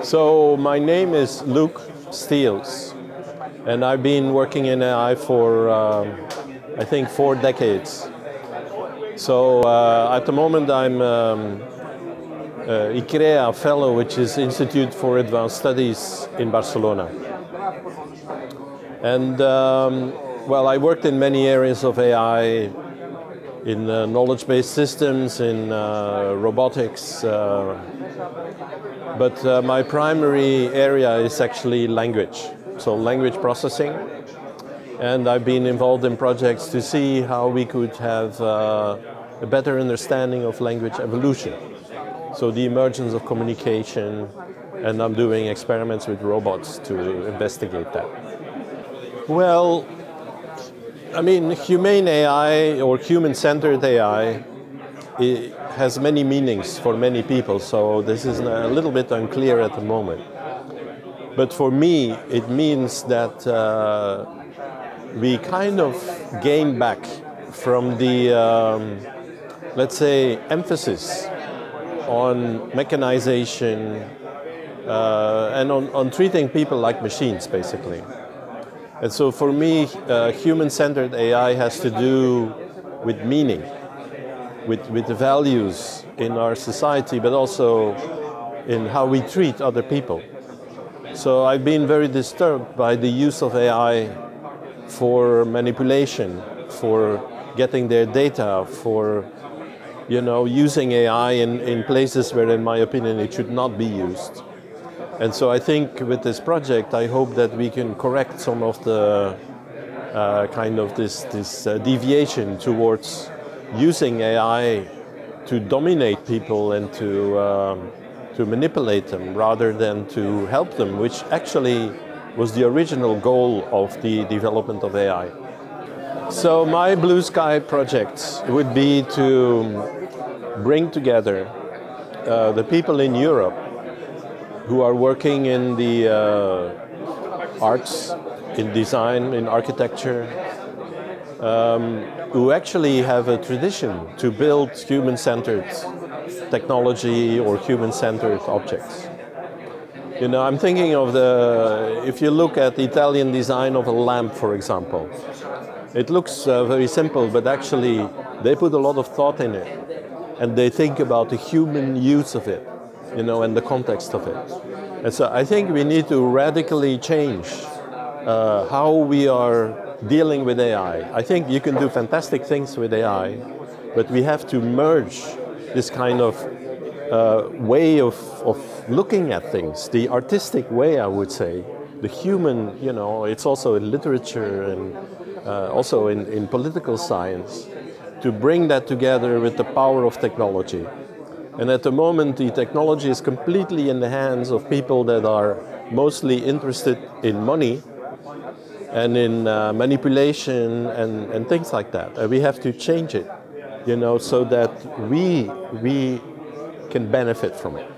So my name is Luc Steels, and I've been working in AI for um, I think four decades. So uh, at the moment I'm um, uh, ICREA fellow, which is Institute for Advanced Studies in Barcelona. And um, well, I worked in many areas of AI, in uh, knowledge-based systems, in uh, robotics, uh, but uh, my primary area is actually language, so language processing. And I've been involved in projects to see how we could have uh, a better understanding of language evolution. So the emergence of communication, and I'm doing experiments with robots to investigate that. Well, I mean, humane AI or human-centered AI it has many meanings for many people, so this is a little bit unclear at the moment. But for me, it means that uh, we kind of gain back from the, um, let's say, emphasis on mechanization uh, and on, on treating people like machines, basically. And so for me, uh, human-centered AI has to do with meaning with, with the values in our society, but also in how we treat other people. So I've been very disturbed by the use of AI for manipulation, for getting their data, for you know, using AI in, in places where, in my opinion, it should not be used. And so I think with this project, I hope that we can correct some of the uh, kind of this, this uh, deviation towards using AI to dominate people and to, um, to manipulate them rather than to help them, which actually was the original goal of the development of AI. So my Blue Sky project would be to bring together uh, the people in Europe who are working in the uh, arts, in design, in architecture, um, who actually have a tradition to build human-centered technology or human-centered objects. You know, I'm thinking of the, if you look at the Italian design of a lamp, for example, it looks uh, very simple, but actually they put a lot of thought in it. And they think about the human use of it, you know, and the context of it. And so I think we need to radically change uh, how we are dealing with AI. I think you can do fantastic things with AI, but we have to merge this kind of uh, way of, of looking at things, the artistic way, I would say, the human, you know, it's also in literature and uh, also in, in political science, to bring that together with the power of technology. And at the moment, the technology is completely in the hands of people that are mostly interested in money and in uh, manipulation and, and things like that. And we have to change it, you know, so that we, we can benefit from it.